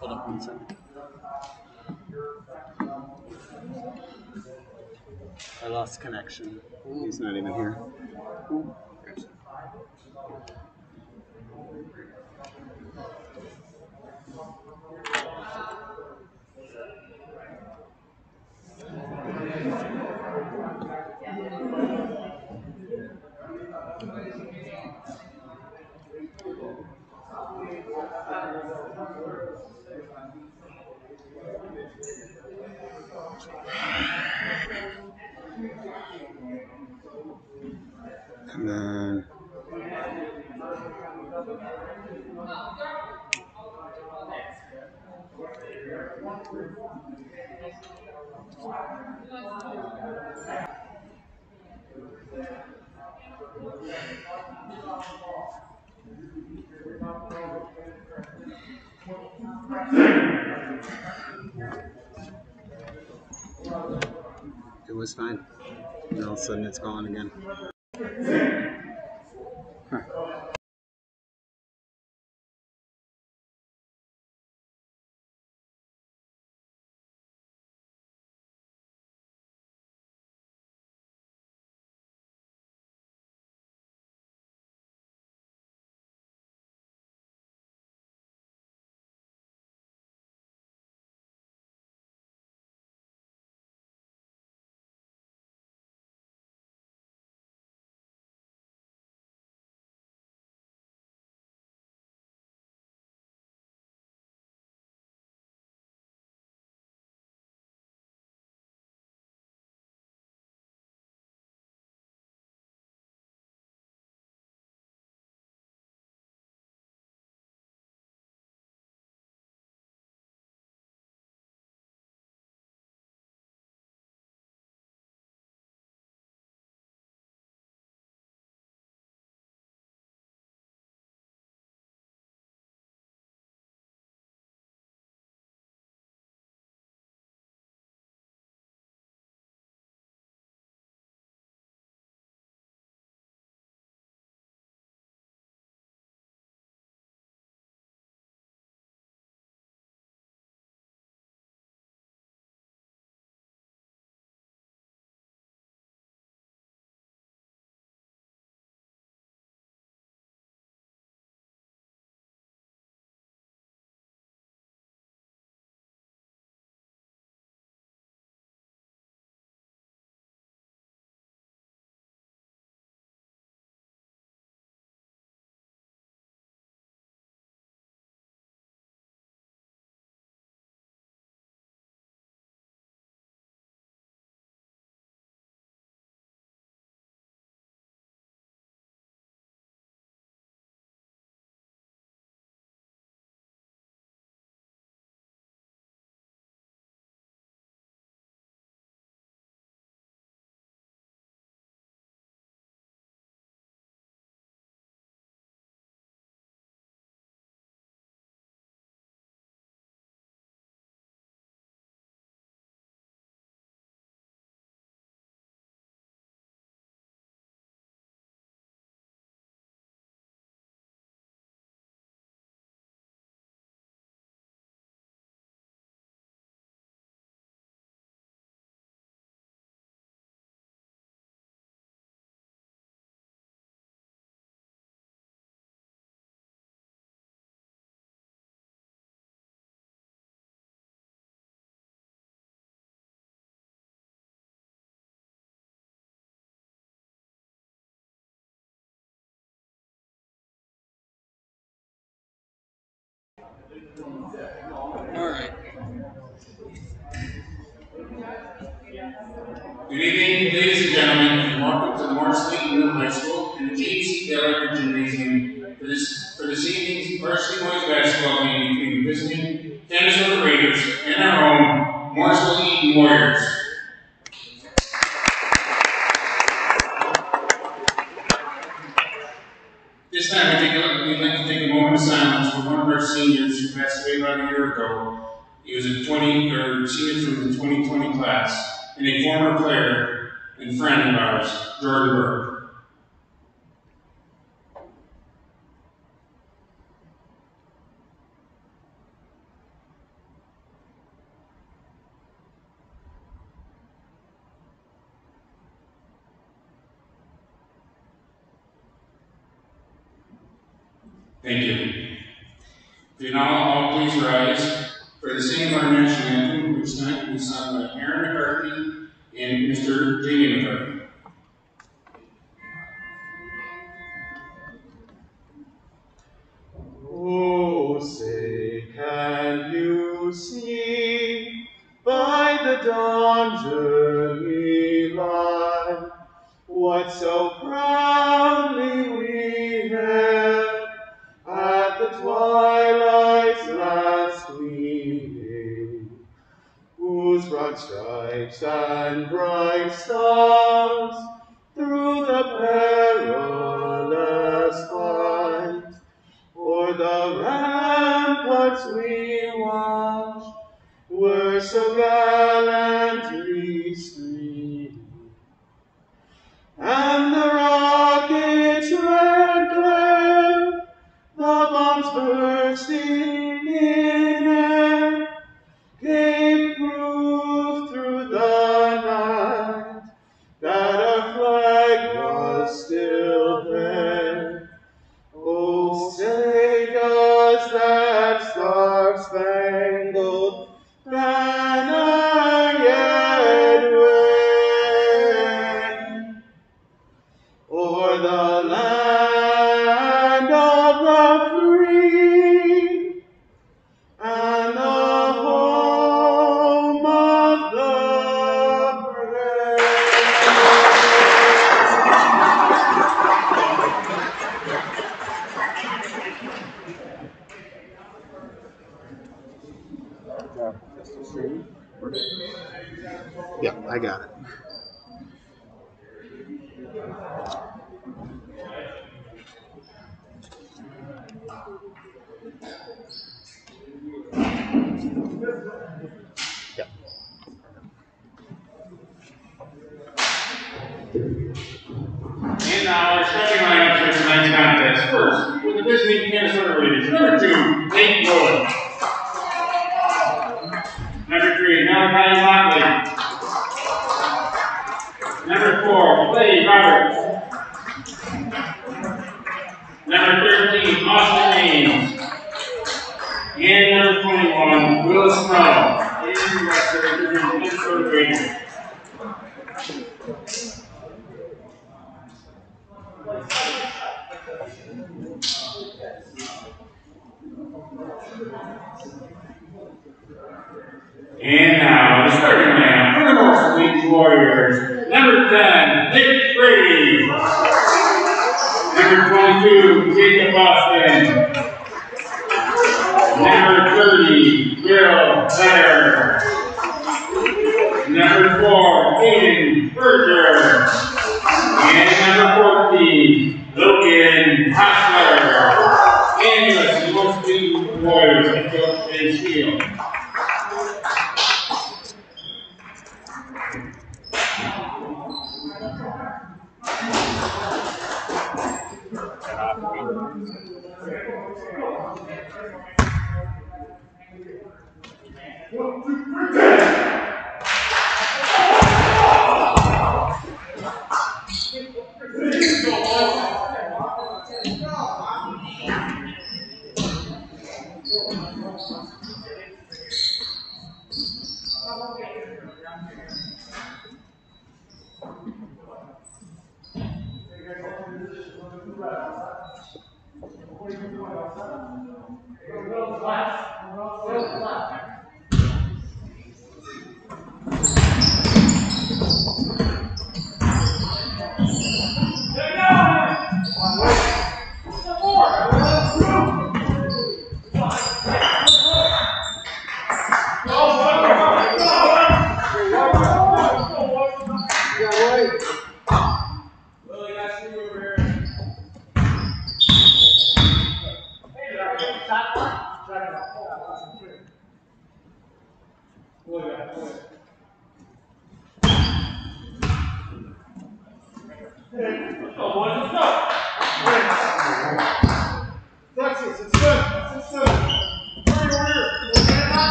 Hold up one second. I lost connection. He's not even here. And was fine. And all of a sudden it's gone again. And the James C. Gymnasium for this for this evening's varsity boys basketball game between the visiting Canastota Raiders and our own Morrisville Eaton Warriors. This time, we a, we'd like to take a moment of silence for one of our seniors who passed away about a year ago. He was a 20 or senior from the 2020 class and a former player and friend of ours, Jordan Burke. Thank you. If now all please rise for the singing of our national anthem, which tonight was sung by Aaron McCarthy and Mr. Jamie McCarthy. Oh, say, can you see by the dawn's early light what so proudly on stripes and bright stars through the perilous fight. O'er the ramparts we watched, were so gallantly streaming, and the rocket's red glare, the bombs bursting in. transfer honor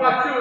Go,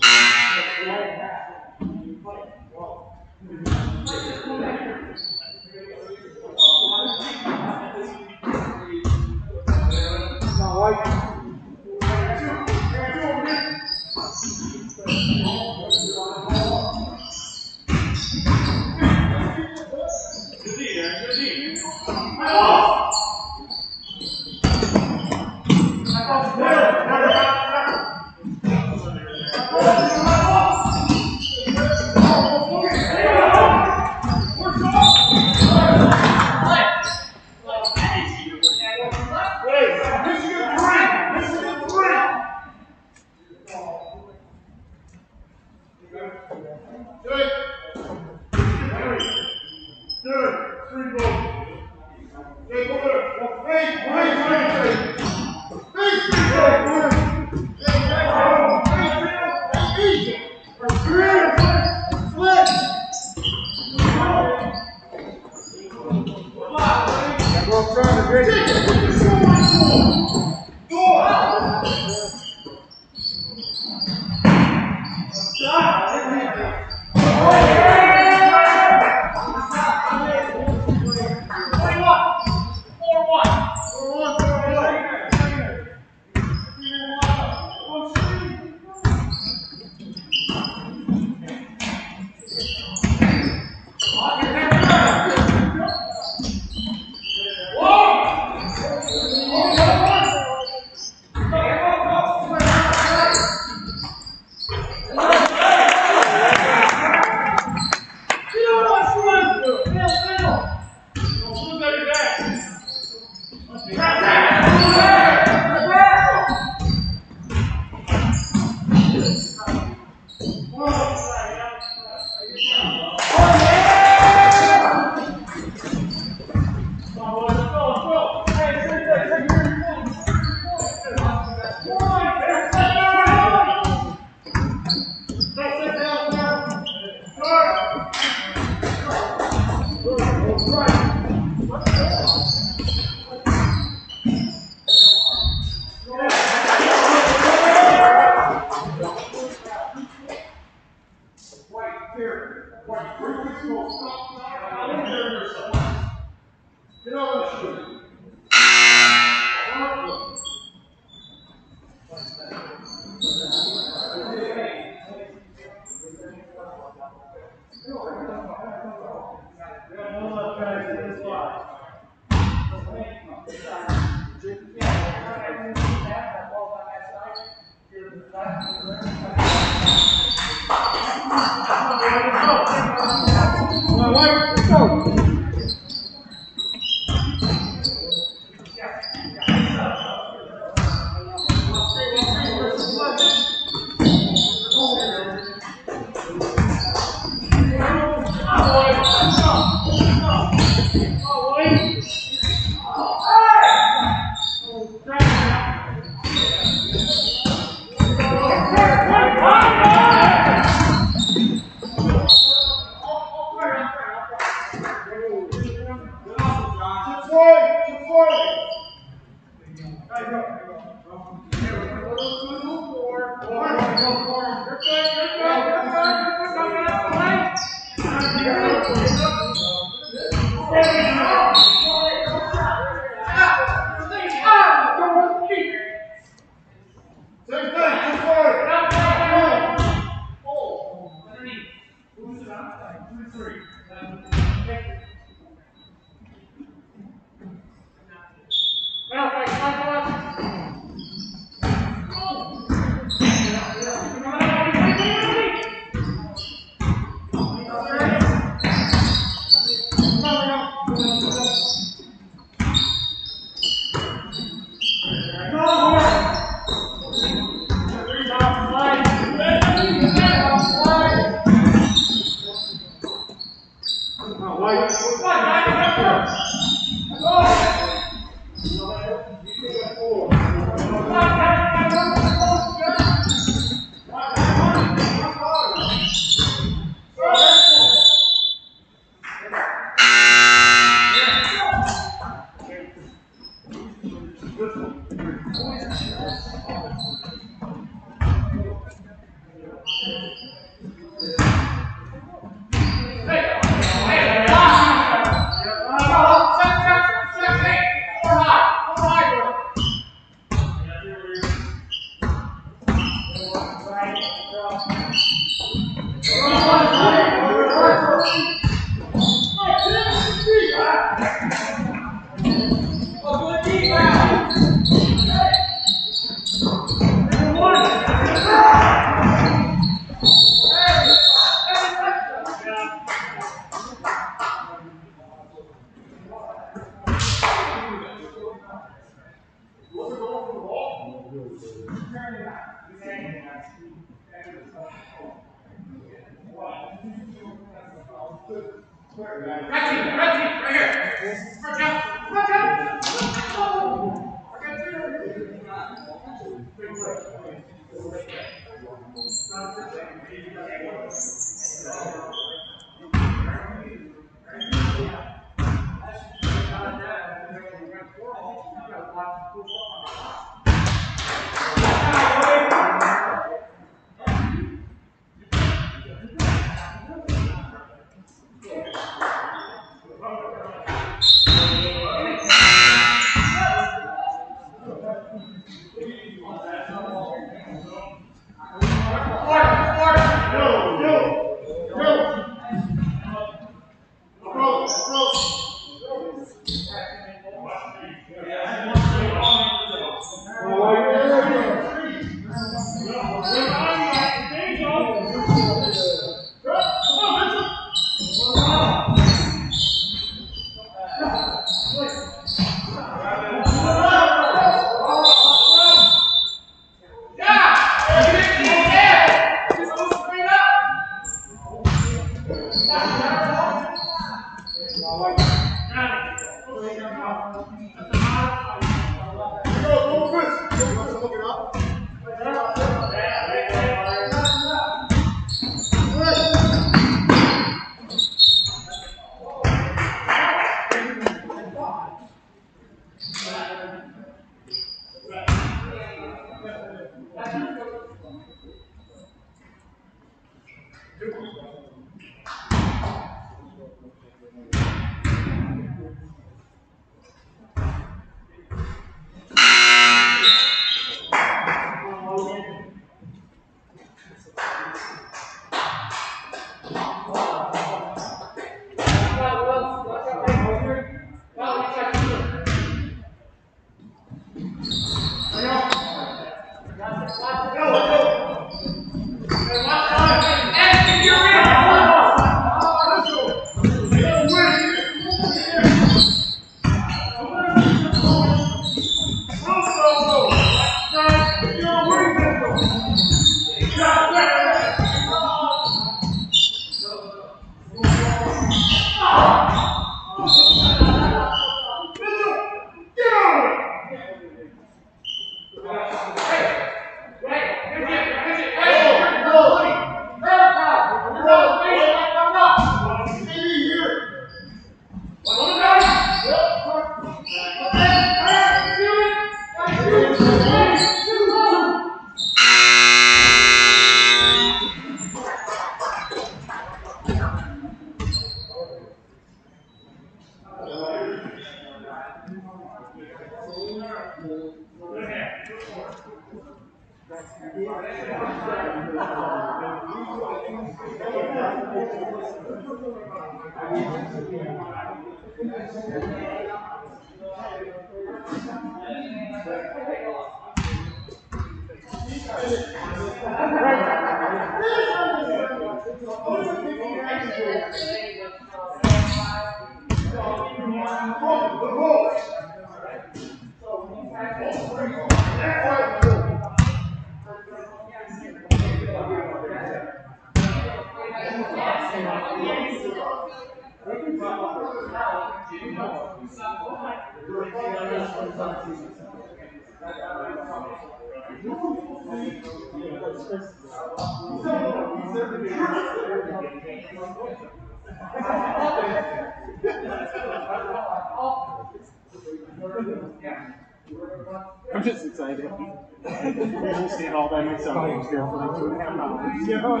see all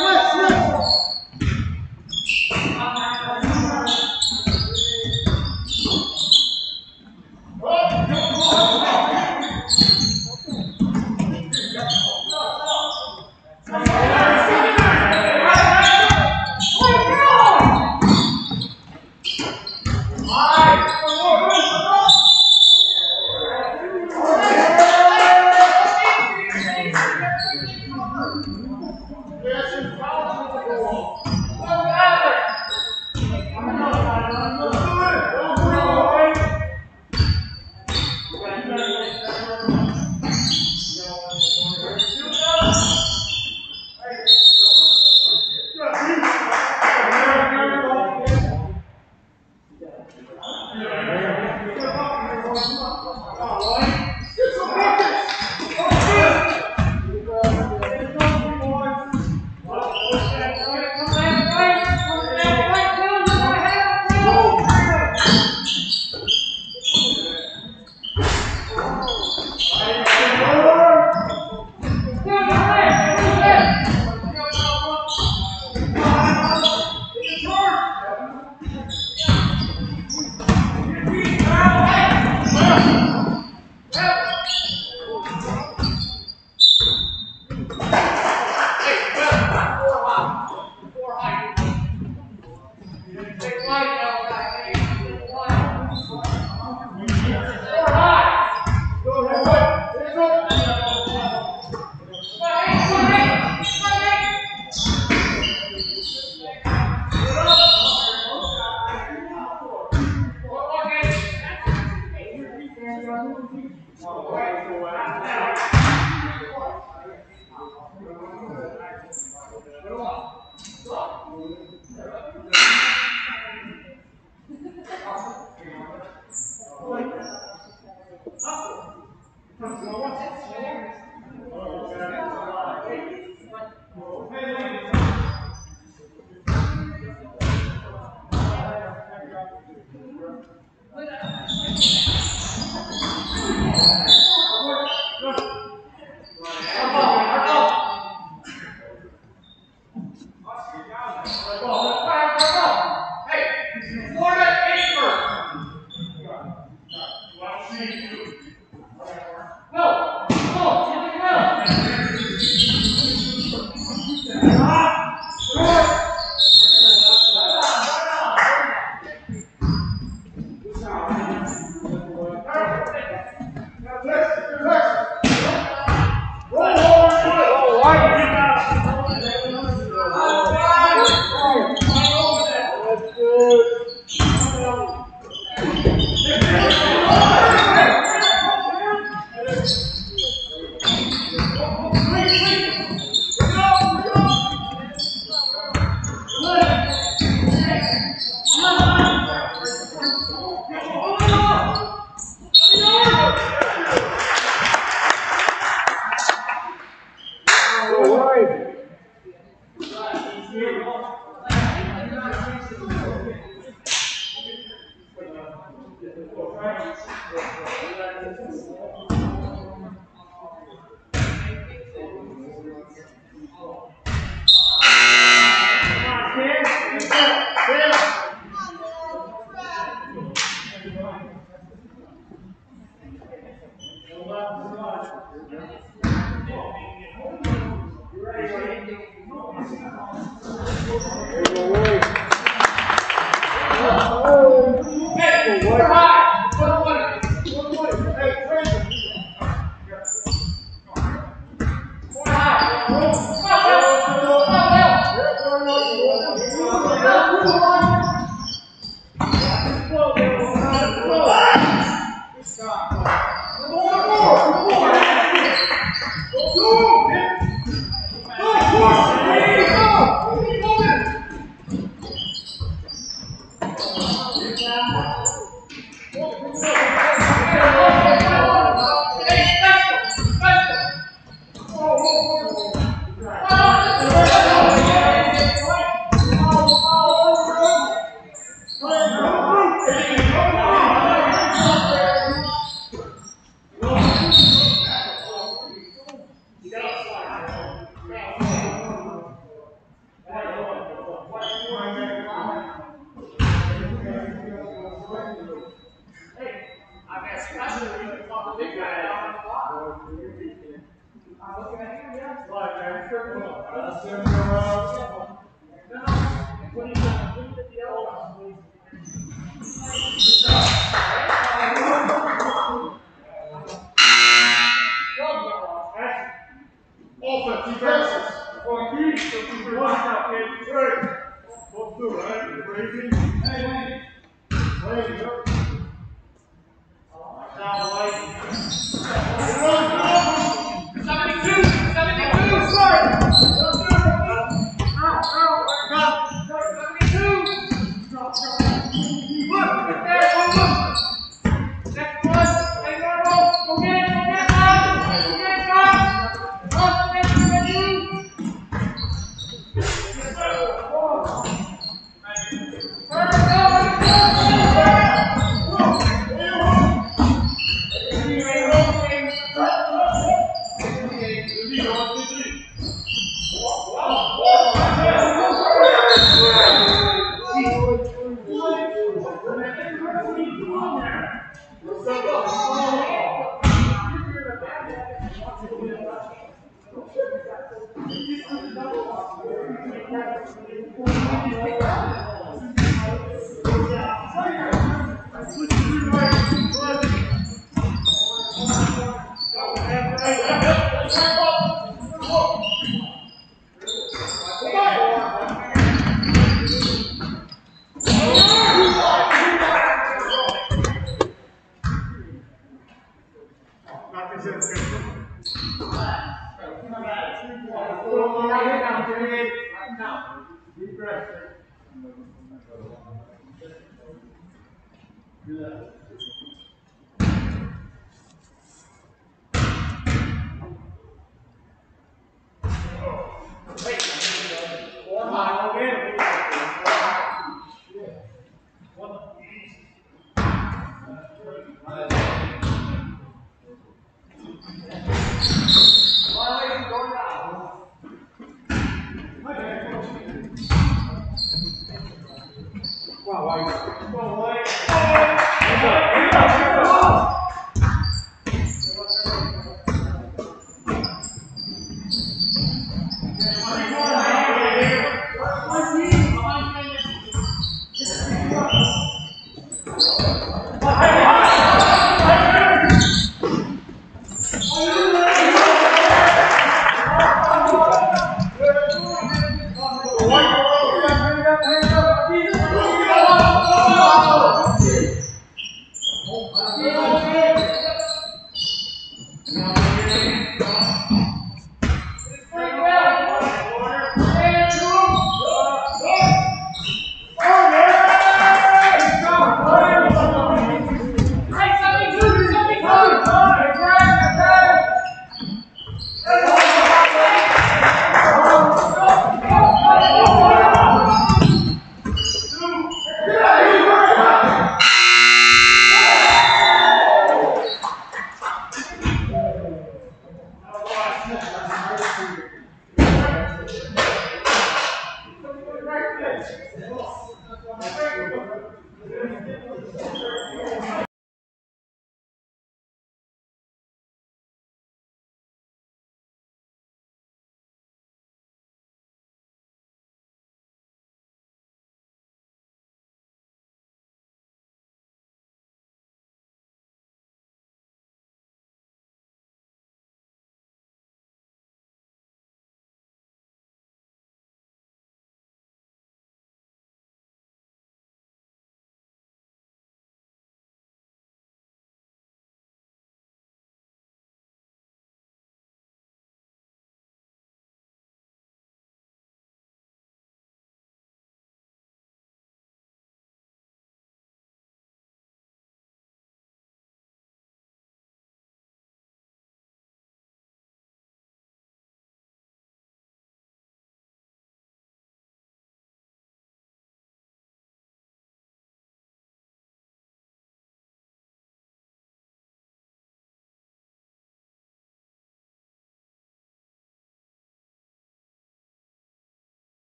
Yes, yes.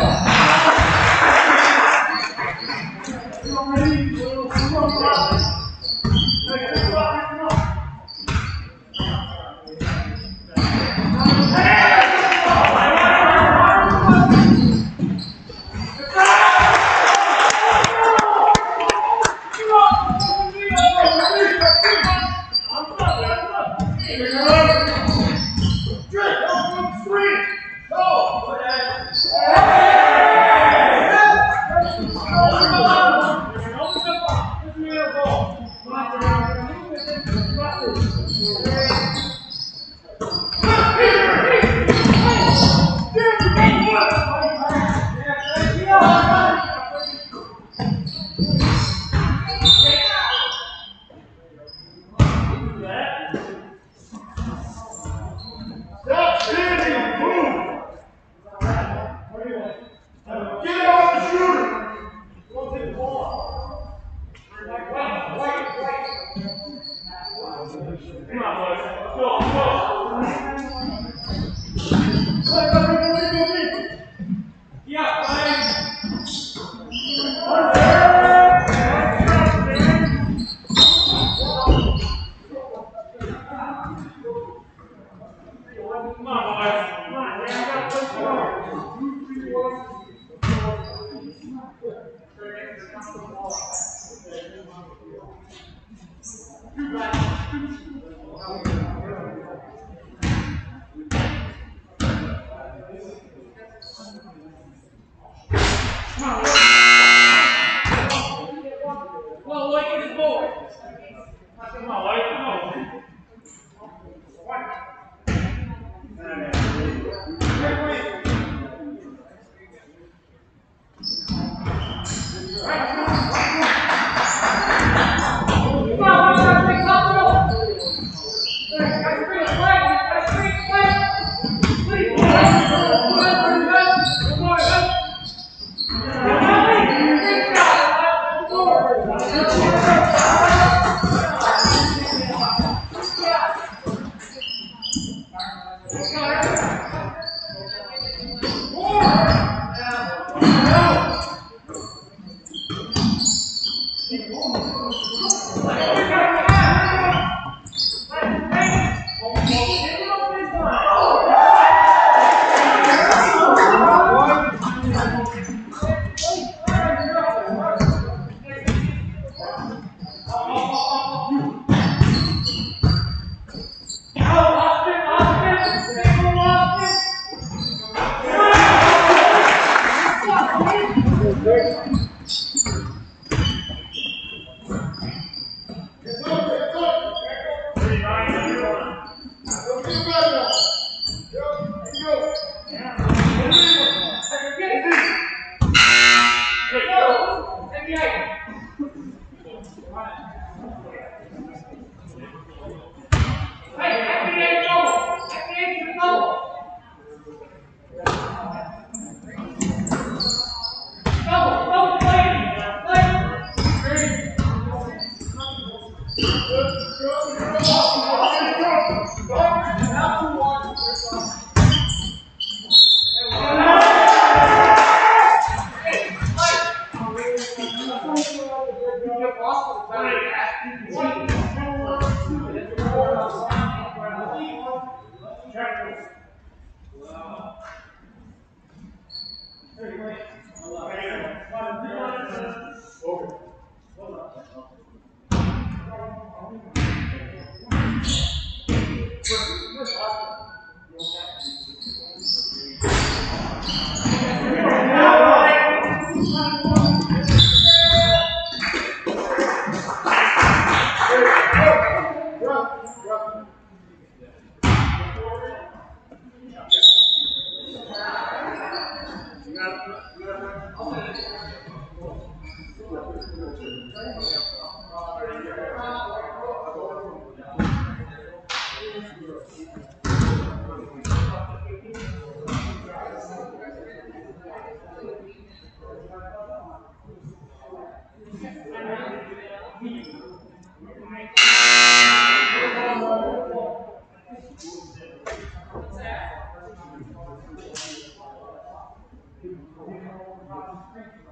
Hey! Hey,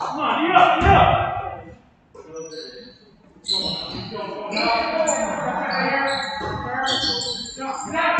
Come on, you up, get up. Get up. Get up.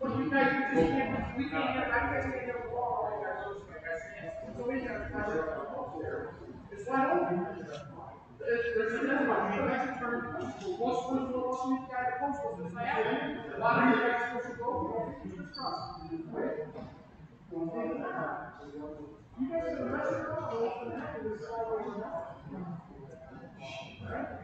But you Right?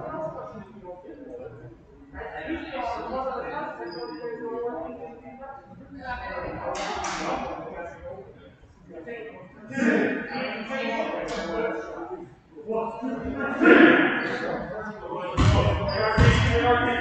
Thank you.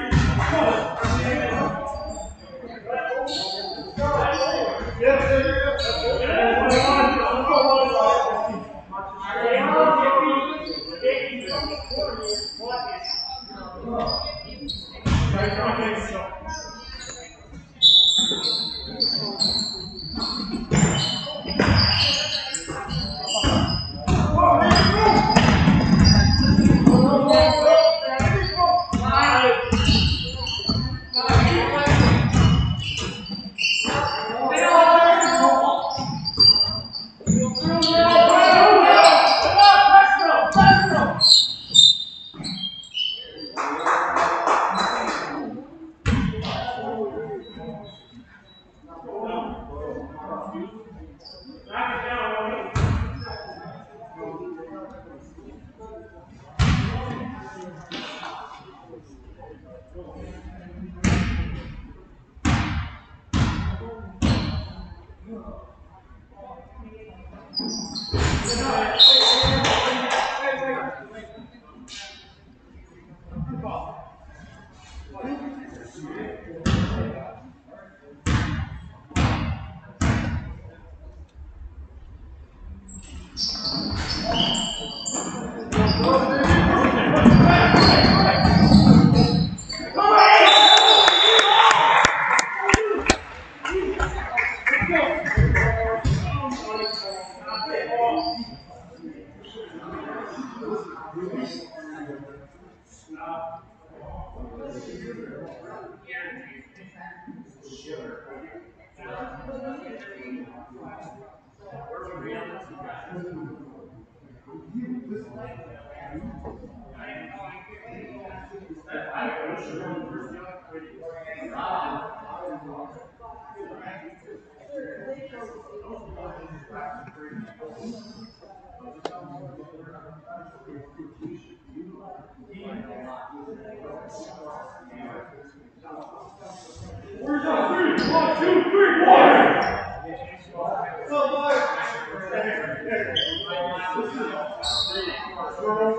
Go!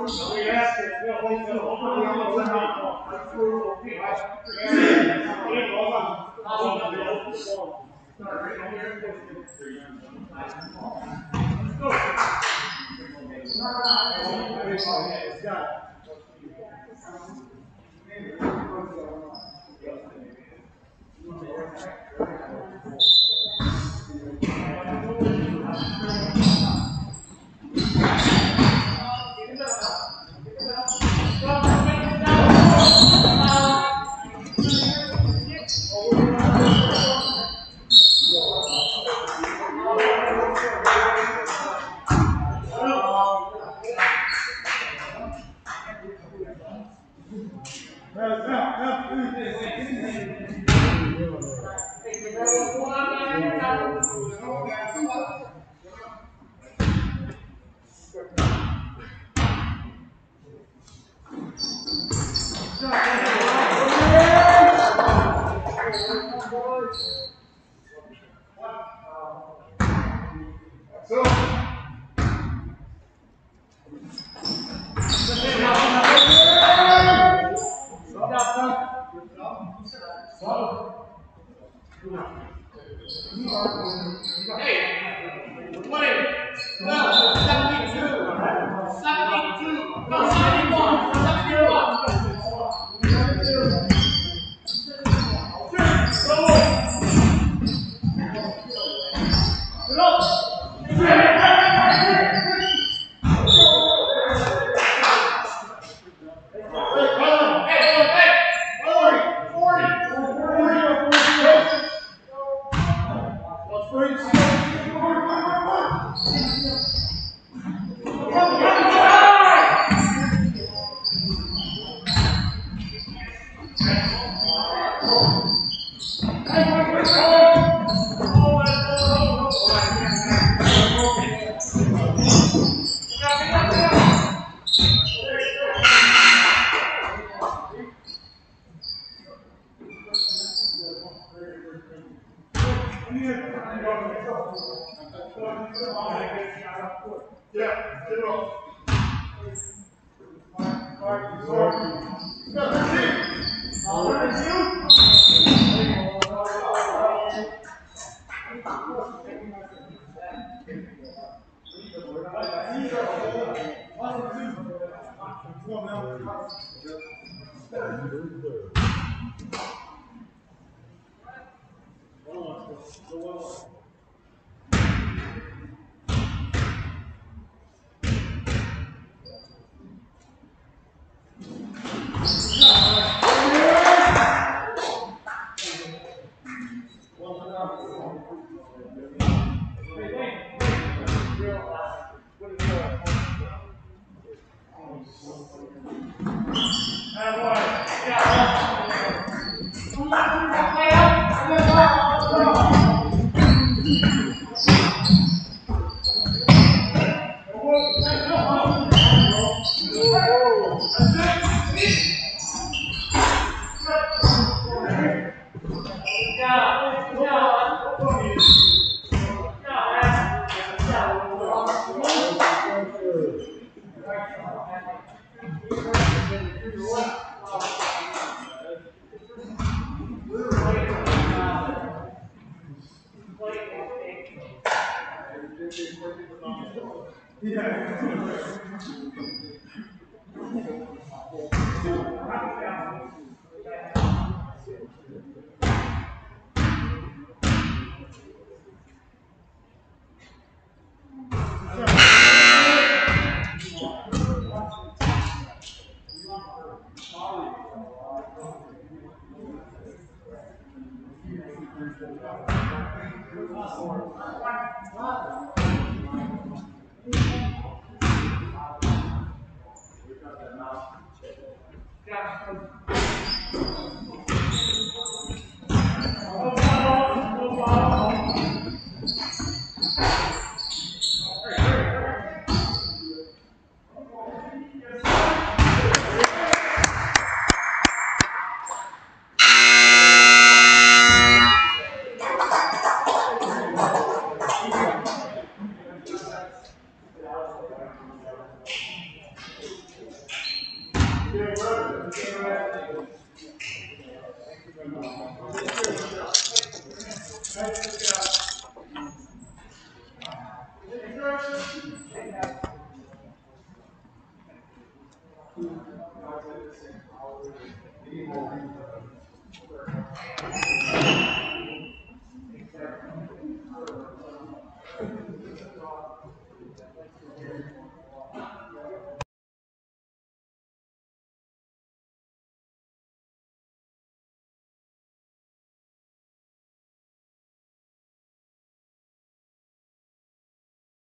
Thank